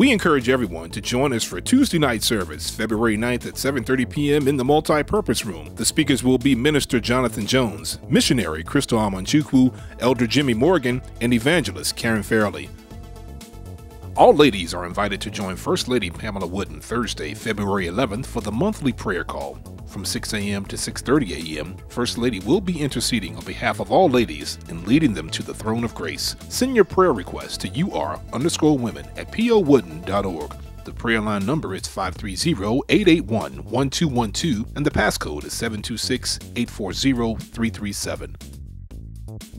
We encourage everyone to join us for Tuesday night service, February 9th at 7:30 p.m. in the multi-purpose room. The speakers will be Minister Jonathan Jones, missionary Crystal Amanchukwu, Elder Jimmy Morgan, and evangelist Karen Fairley. All ladies are invited to join First Lady Pamela Wooden Thursday, February 11th for the monthly prayer call. From 6 a.m. to 6:30 a.m., First Lady will be interceding on behalf of all ladies and leading them to the throne of grace. Send your prayer request to UR underscore women at powooden.org. The prayer line number is 530-881-1212 and the passcode is 726-840-337.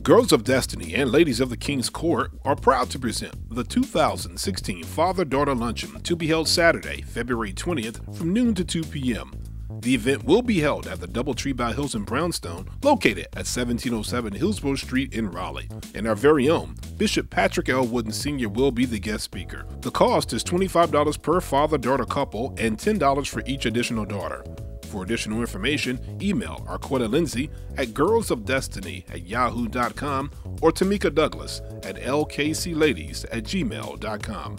Girls of Destiny and Ladies of the King's Court are proud to present the 2016 Father Daughter Luncheon to be held Saturday, February 20th from noon to 2 p.m. The event will be held at the Doubletree by Hilton Brownstone, located at 1707 Hillsborough Street in Raleigh. And our very own Bishop Patrick L. Wooden Sr. will be the guest speaker. The cost is $25 per father daughter couple and $10 for each additional daughter. For additional information, email Arquetta Lindsay at girlsofdestiny at yahoo.com or Tamika Douglas at lkcladies at gmail.com.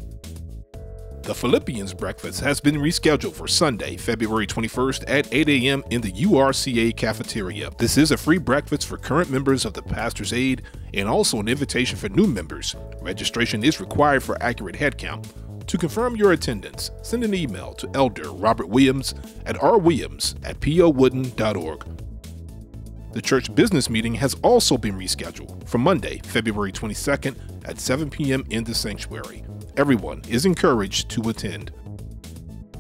The Philippians breakfast has been rescheduled for Sunday, February 21st at 8 a.m. in the URCA cafeteria. This is a free breakfast for current members of the Pastor's Aid and also an invitation for new members. Registration is required for accurate headcount. To confirm your attendance, send an email to Elder Robert Williams at rwilliams at powooden.org. The church business meeting has also been rescheduled for Monday, February 22nd at 7 p.m. in the sanctuary. Everyone is encouraged to attend.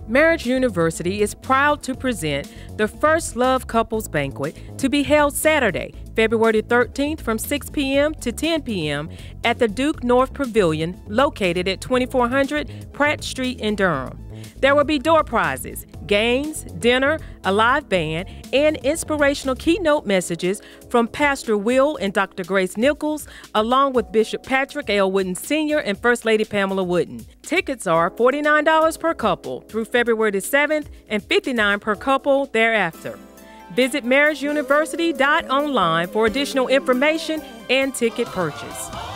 Marriage University is proud to present the First Love Couples Banquet to be held Saturday, February 13th from 6 p.m. to 10 p.m. at the Duke North Pavilion located at 2400 Pratt Street in Durham. There will be door prizes, games, dinner, a live band, and inspirational keynote messages from Pastor Will and Dr. Grace Nichols, along with Bishop Patrick L. Wooden Sr. and First Lady Pamela Wooden. Tickets are $49 per couple through February the 7th and 59 per couple thereafter. Visit marriageuniversity.online for additional information and ticket purchase.